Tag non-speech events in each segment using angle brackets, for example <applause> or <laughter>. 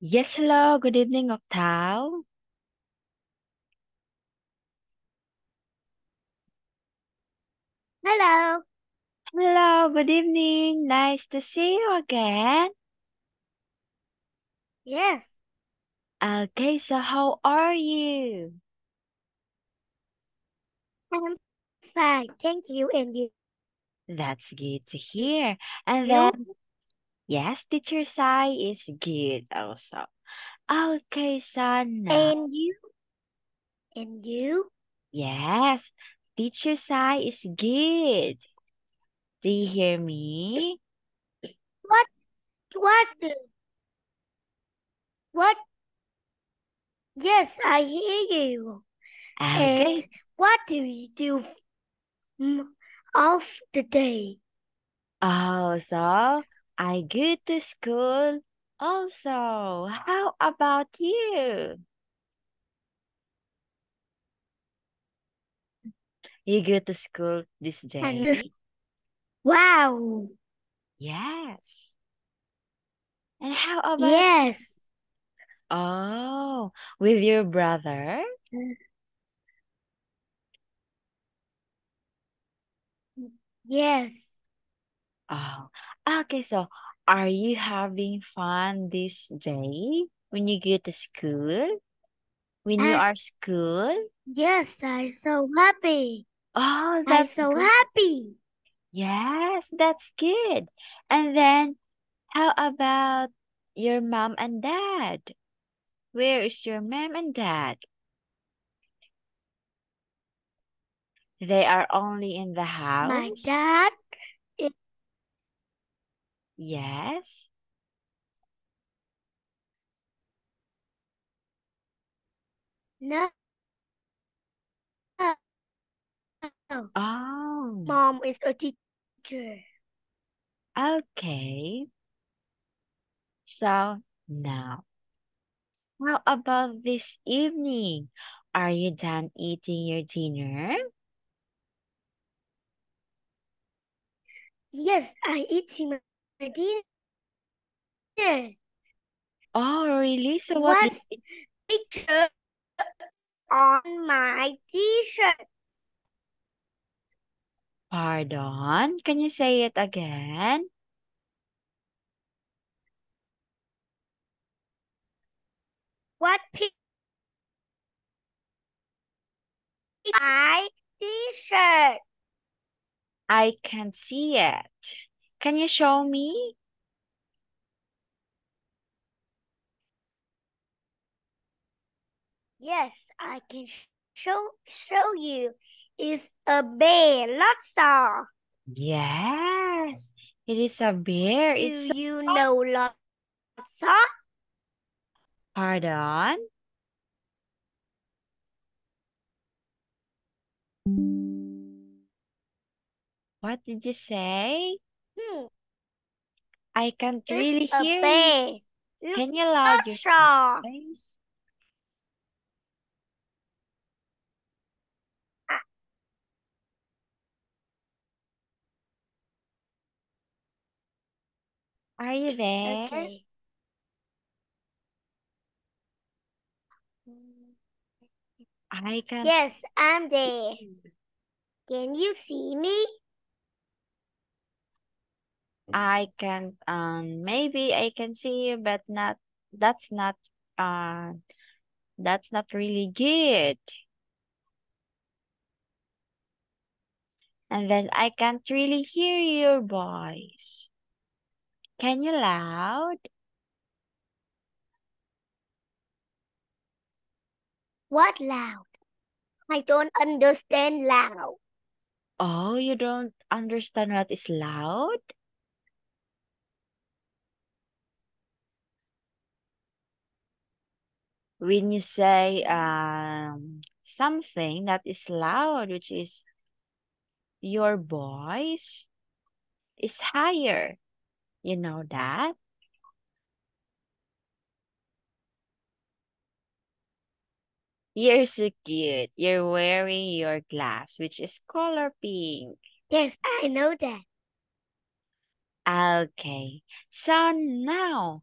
Yes, hello. Good evening, Ngọc Thảo. Hello. Hello, good evening. Nice to see you again. Yes. Okay, so how are you? I'm fine. Thank you. And you? That's good to hear. And You? then, yes, teacher Sai is good also. Okay, so now, And you? And you? yes, teacher Sai is good. Do you hear me? What? What? What? Yes, I hear you. And Okay. What do you do of the day? Oh, so I go to school also. How about you? You go to school this day? wow. Yes. And how about Yes. Oh, with your brother? Uh, Yes. Oh, okay. So, are you having fun this day when you go to school? When you Uh, are school? yes, I'm so happy. Oh, I'm that's so good. happy. Yes, that's good. And then, how about your mom and dad? Where is your mom and dad? They are only in the house. My dad Yes. No. Oh, Mom is a teacher. okay. So now, how about this evening? Are you done eating your dinner? Yes, I eating my dinner. Oh, really? So what What's picture on my t-shirt? Pardon? Can you say it again? What picture my t-shirt? I can't see it. Can you show me? Yes, I can show show you. It's a bear, Lotsa. Yes, it is a bear. Do It's so you know Lotsa? Pardon? What did you say? Hmm, I can't it's really hear you. bear. Can you loud your voice? Are you there? Okay. I can't. Yes, I'm there. Can you see me? I can um maybe I can see you but not that's not uh that's not really good. And then I can't really hear your voice. Can you loud? What loud? I don't understand loud. Oh, you don't understand what is loud? When you say um something that is loud, which is your voice is higher. You know that? You're so cute. You're wearing your glass, which is color pink. Yes, I know that. Okay, so now,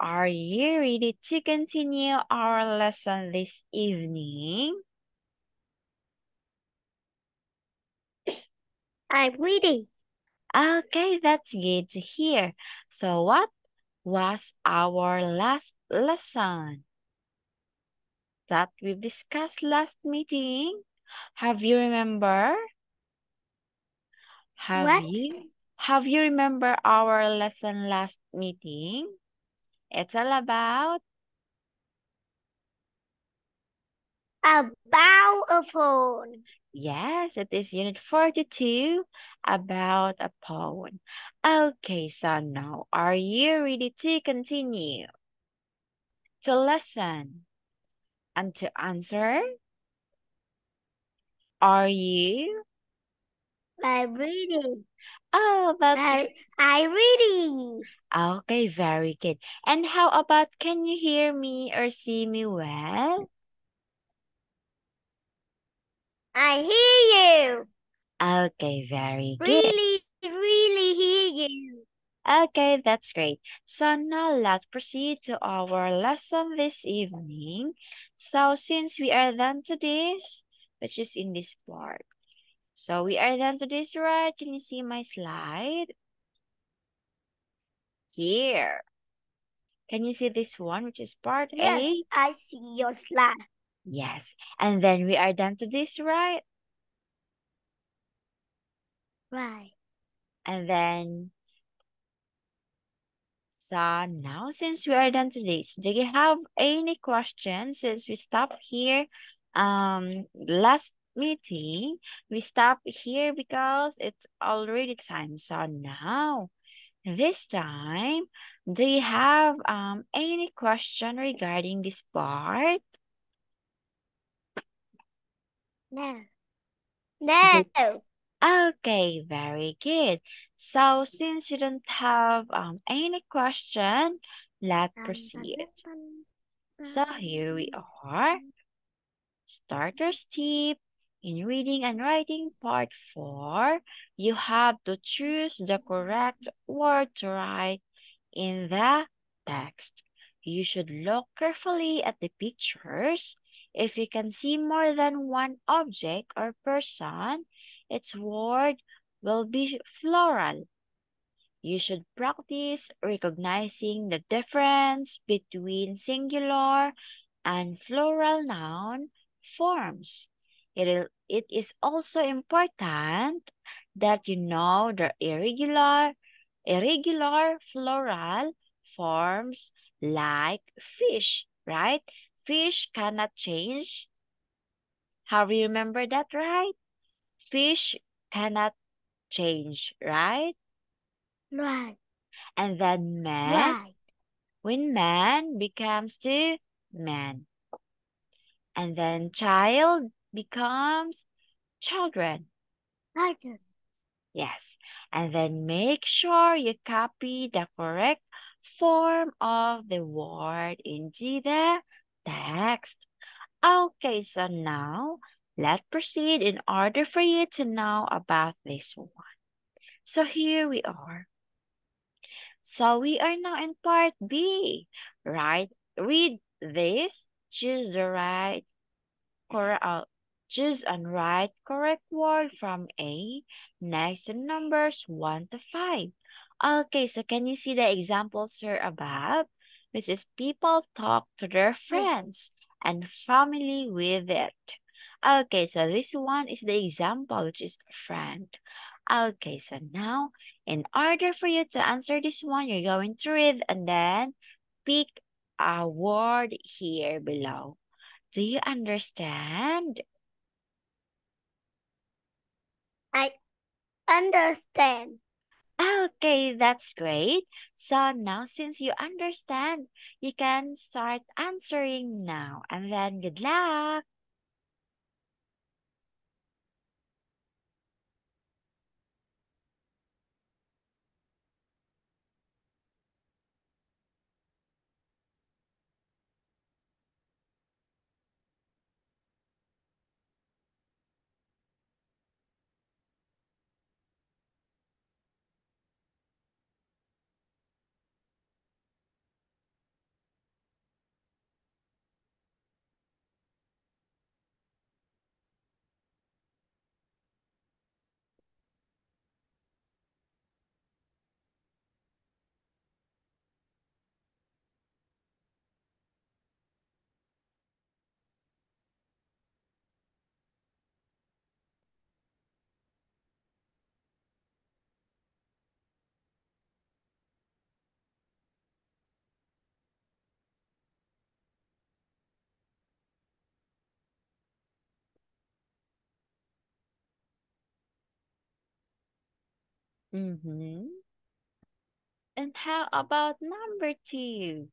are you ready to continue our lesson this evening? I'm ready. Okay, that's good to hear. So what was our last lesson? That we discussed last meeting? Have you remember? Have What? you have you remember our lesson last meeting? It's all about About a phone. Yes, it is unit 42 about a phone. Okay, so now are you ready to continue? To listen and to answer? Are you? I'm ready. Oh, that's I, I'm ready. okay, very good. And how about can you hear me or see me well? I hear you. Okay, very good. Really, really hear you. Okay, that's great. So now let's proceed to our lesson this evening. So since we are done to this, which is in this part. So we are done to this, right? Can you see my slide? Here. Can you see this one, which is part Yes, A? I see your slide. Yes. And then we are done to this, right? Right. And then, so now since we are done to this, do you have any questions since we stopped here um last meeting? We stop here because it's already time. So now, this time, do you have um any question regarding this part? No. No. Okay, very good. So since you don't have um any question, let's proceed. So here we are. Starter's tip. In reading and writing part 4, you have to choose the correct word to write in the text. You should look carefully at the pictures. If you can see more than one object or person, its word will be plural. You should practice recognizing the difference between singular and plural noun forms. It, it is also important that you know the irregular, irregular plural forms like fish, right? Fish cannot change. Have you remember that, right? Fish cannot change, right? Right. And then man, Right. when man becomes to man. And then child becomes children. Right. Yes. And then make sure you copy the correct form of the word into the text. Okay, so now let's proceed in order for you to know about this one. So here we are. So we are now in part B, right? Read this, choose the right, correct, uh, choose and write correct word from A next to numbers 1 to 5. Okay, so can you see the examples here above? Which is people talk to their friends and family with it. Okay, so this one is the example, which is friend. Okay, so now, in order for you to answer this one, you're going to read and then pick a word here below. Do you understand? I understand. Ah, okay, that's great. So now since you understand, you can start answering now. And then good luck. Mm-hmm. And how about number two?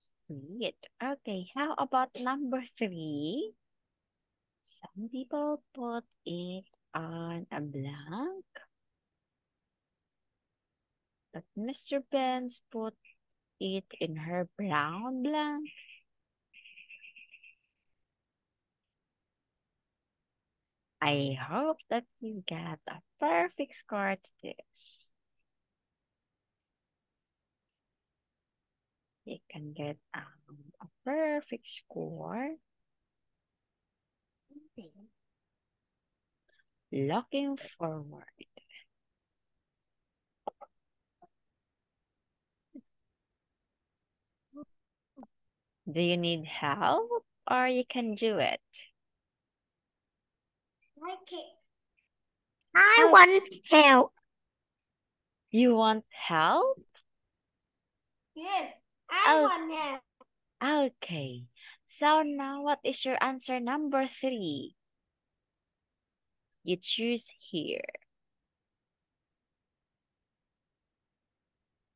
Sweet. Okay, how about number three? Some people put it on a blank. But Mr. Benz put it in her brown blank. I hope that you get a perfect score to this. You can get um, a perfect score. Looking forward. Do you need help or you can do it? I can I want help. You want help? Yes, I Oh. want help. Okay. So now what is your answer number three? You choose here.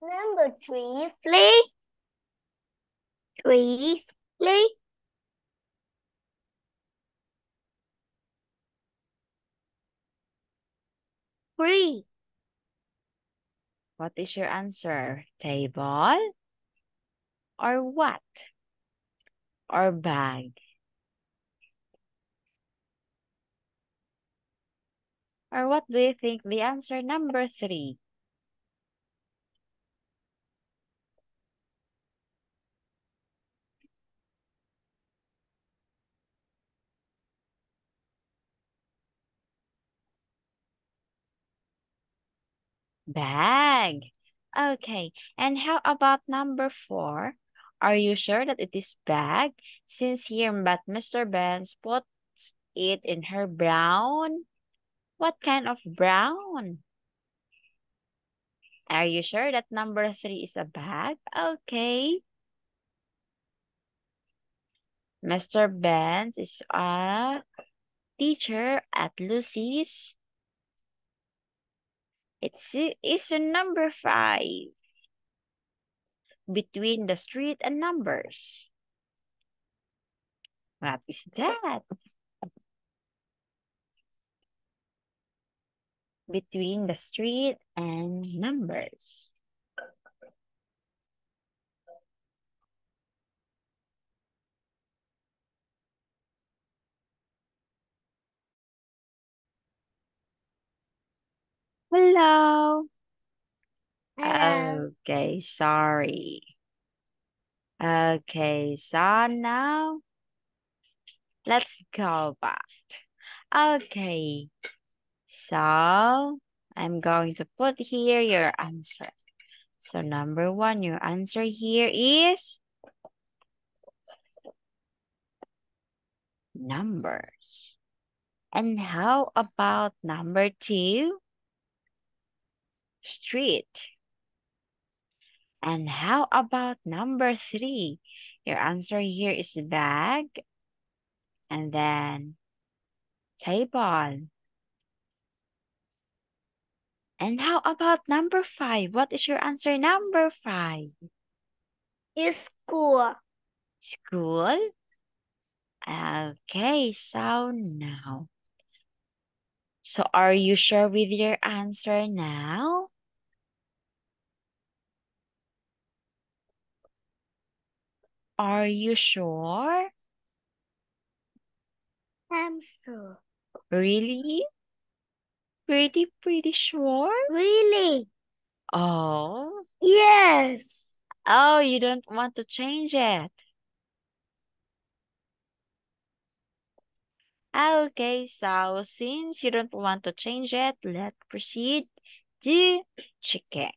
Number three, please. Three, please. Three. What is your answer? Table? Or what? Or bag? Or what do you think the answer number three? Bag. Okay. And how about number four? Are you sure that it is bag? Since here, but Mr. Benz puts it in her brown. What kind of brown? Are you sure that number three is a bag? Okay. Mr. Benz is a teacher at Lucy's. It's it's a number five. Between the street and numbers. What is that? Between the street and numbers. Hello. Okay, sorry. Okay, so now let's go back. Okay, so I'm going to put here your answer. So number one, your answer here is numbers. And how about number two? Street. And how about number three? Your answer here is bag. And then table. And how about number five? What is your answer number five? Is school. School? Okay, so now. So are you sure with your answer now? Are you sure? I'm sure. Really? Pretty, pretty sure? Really? Oh. Yes. Oh, you don't want to change it. Okay, so since you don't want to change it, let's proceed to checking.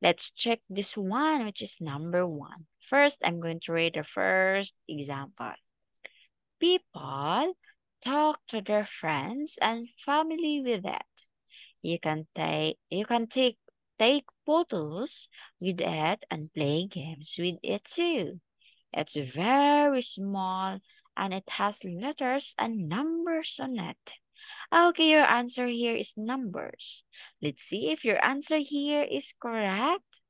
Let's check this one, which is number one. First, I'm going to read the first example. People talk to their friends and family with it. You can take you can take take photos with it and play games with it too. It's very small and it has letters and numbers on it. Okay, your answer here is numbers. Let's see if your answer here is correct.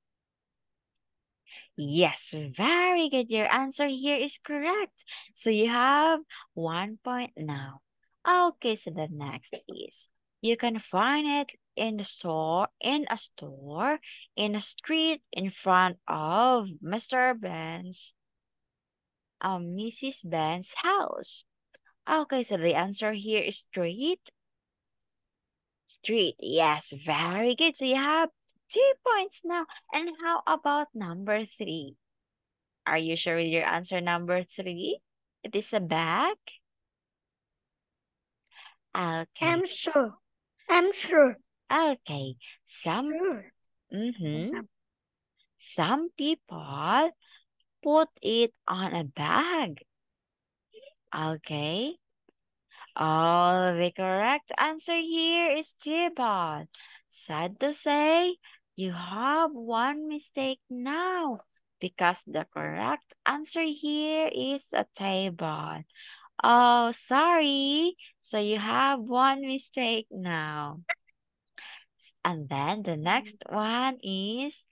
Yes, very good. Your answer here is correct. So you have one point now. Okay, so the next is you can find it in the store, in a store, in a street, in front of Mr. Ben's, um, Mrs. Ben's house. Okay, so the answer here is street. Street, yes, very good. So you have two points now. And how about number three? Are you sure with your answer number three? It is a bag? Okay. I'm sure. I'm sure. Okay. Some Sure. mm-hmm. Some people put it on a bag. Okay. Oh, the correct answer here is table. Sad to say, you have one mistake now because the correct answer here is a table. Oh, sorry. So you have one mistake now. And then the next one is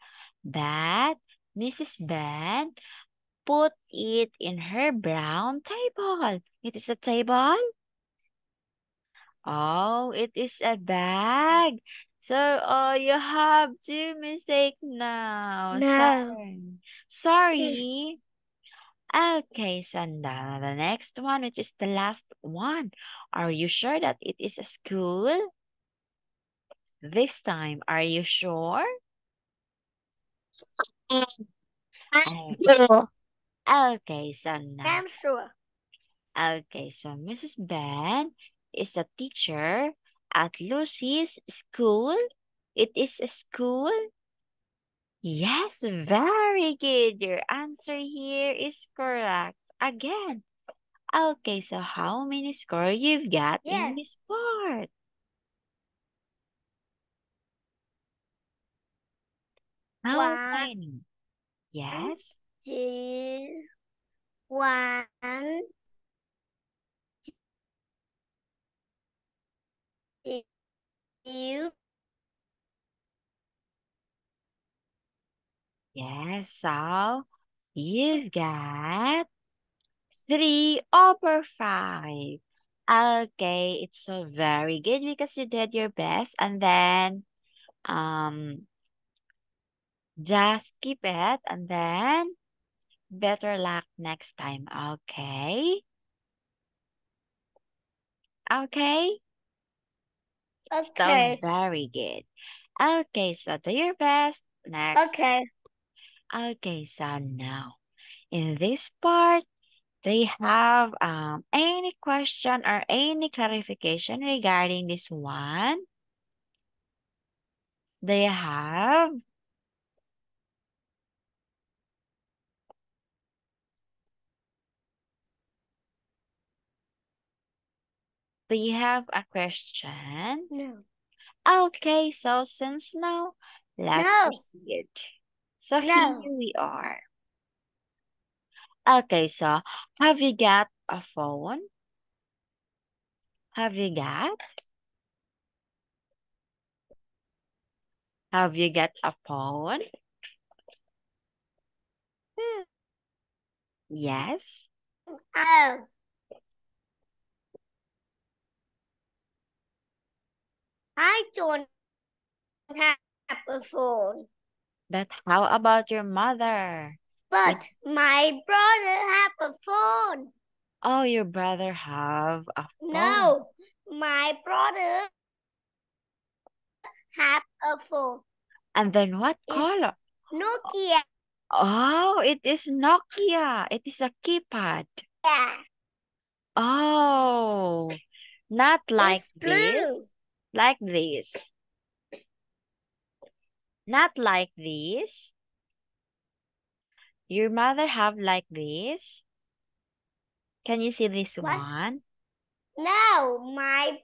that Mrs. Ben put it in her brown table. It is a table? Oh, it is a bag. So, oh, you have two mistakes now. No. Sorry. Sorry. <laughs> Okay, so the next one, which is the last one. Are you sure that it is a school? This time, are you sure? Okay, Sure. okay so. I'm sure. Okay, so Mrs. Ben is a teacher at Lucy's school. It is a school? Yes, very good. Your answer here is correct. Again. Okay, so how many score you've got in this part? How One. many? Yes. Two. One. Two. Yes, so you've got three over five. Okay, it's so very good because you did your best and then um just keep it and then better luck next time, okay? Okay? So Okay. very good. Okay, so do your best. Next. Okay. Okay, so now in this part, do you have um any question or any clarification regarding this one? Do you have? Do you have a question? No. Okay, so since now, let's No. proceed. So No. here we are. Okay, so have you got a phone? Have you got? Have you got a phone? Hmm. Yes. Oh. I don't have a phone. But how about your mother? But my brother have a phone. Oh, your brother have a phone. No, my brother have a phone. And then what It's- color? Nokia. Oh, it is Nokia. It is a keypad. Yeah. Oh, not like It's blue. This. Like this. Not like this. Your mother have like this. Can you see this What? one? No, my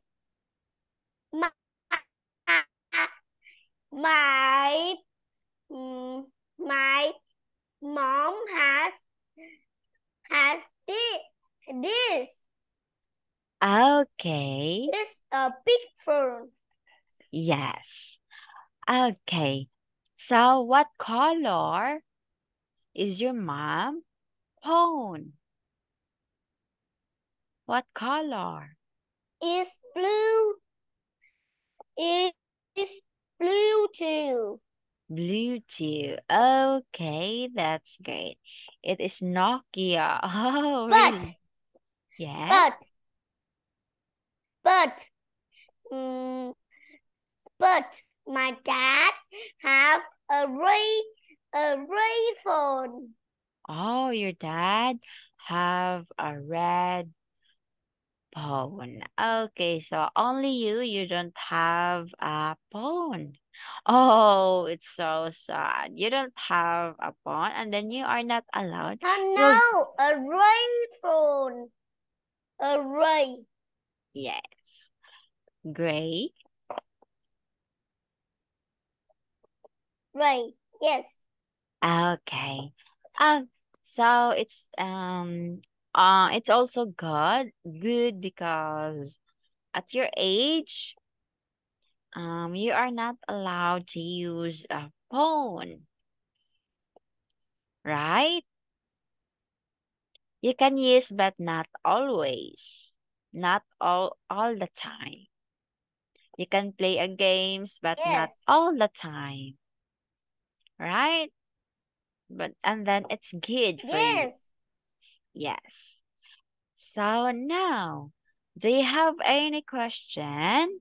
my my my mom has has this this Okay. is a big phone. Yes. Okay. So what color is your mom phone? What color? Is blue. It is blue too. Blue too. Okay, that's great. It is Nokia. <laughs> Oh, But really? Yes. but but mm, but my dad have a ray a ray phone. Oh, your dad have a red phone. Okay, so only you, you don't have a phone. <laughs> Oh, it's so sad. You don't have a phone and then you are not allowed. Oh So- no, a ray phone. A ray. Yes. Great. Right, Yes. Okay. Um, so it's um uh it's also good good because at your age um you are not allowed to use a phone. Right? You can use but not always. Not all all the time. You can play a games but not all the time. Right? But and then it's good for you. Yes. Yes. So now, do you have any question?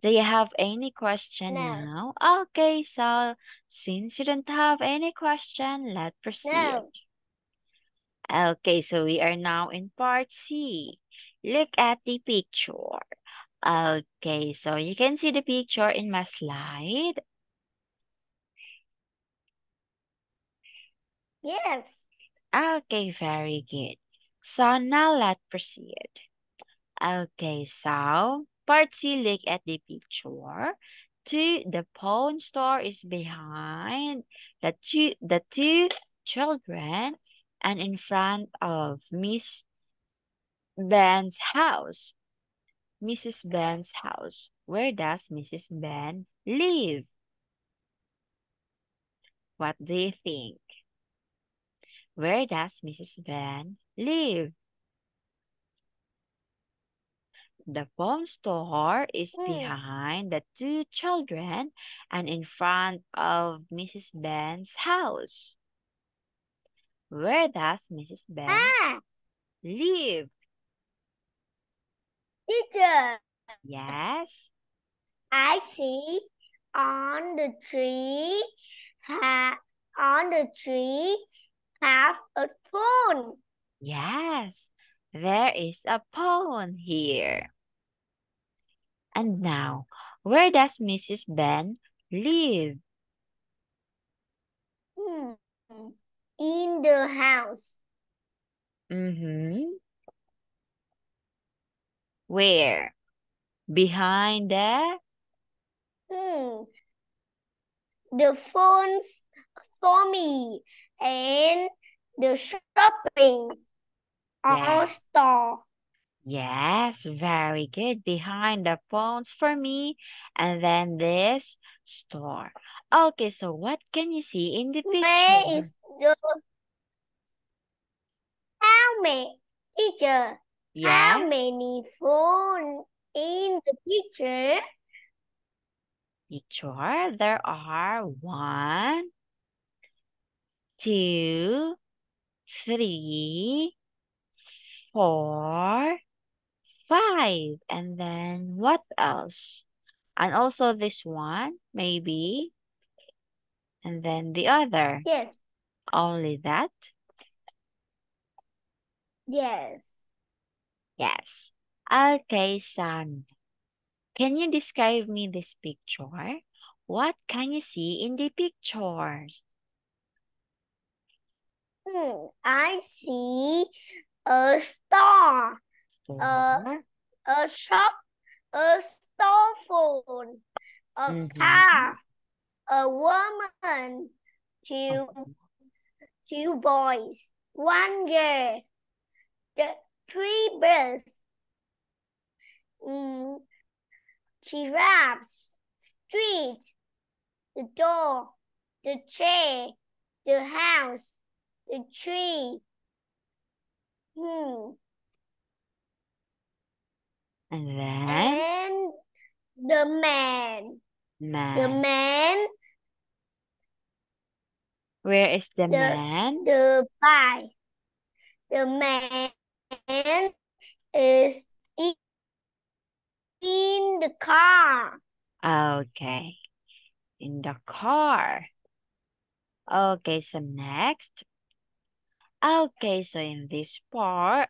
Do you have any question No. now? Okay, so since you don't have any question, let's proceed. No. Okay, so we are now in part C. Look at the picture. Okay, so you can see the picture in my slide. Yes. Okay, very good. So now let's proceed. Okay, so part C, look at the picture. Two, the pawn store is behind the two the two children and in front of Miss Ben's house. Mrs. Ben's house. Where does Mrs. Ben live? What do you think? Where does Mrs. Ben live? The phone store is Hmm. behind the two children and in front of Mrs. Ben's house. Where does Mrs. Ben Ah, live? Teacher. Yes. I see on the tree ha on the tree have a phone. Yes, there is a phone here. And now, where does Mrs. Ben live? Hmm. In the house. Mm-hmm. Where? Behind the... Hmm. The phones for me and the shopping Yeah. store. Yes, very good. Behind the phones for me. And then this store. Okay, so what can you see in the picture? is the helmet, teacher? How many phone in the picture? Picture. There are one, two, three, four, five. And then what else? And also this one, maybe. And then the other. Yes, Only that? yes. Yes. Okay, son. Can you describe me this picture? What can you see in the pictures? Hmm, I see a star, Store. a a shop, a store phone, a Mhm. car, a woman, two, two boys, one girl, the three birds, mm, giraffes, street, the door, the chair, the house, the tree. Hmm. And then And the man. Man. The man. man, Where is the the- man? the pie. The man is in, in the car. Okay. In the car. Okay, so next. Okay, so in this part,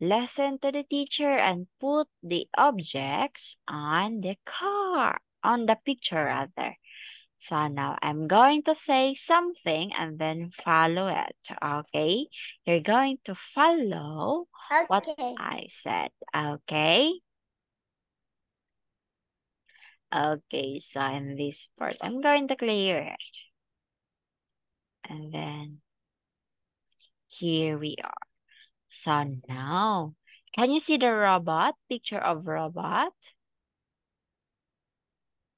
listen to the teacher and put the objects on the car, on the picture rather. So now I'm going to say something and then follow it. Okay? You're going to follow what I said. Okay? Okay, so in this part, I'm going to clear it. And then here we are. So now, can you see the robot? Picture of robot?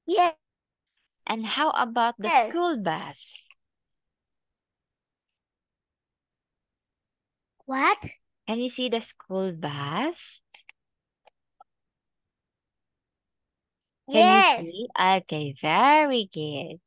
Yes. And how about the school bus? What? Can you see the school bus? Can Yes. you see? Okay, very good.